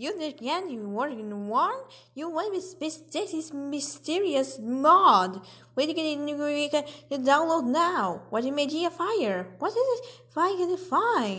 You again, you working one? You want with this is mysterious mod. Wait you get it? you download now. What What is MediaFire? What is it? Fire find?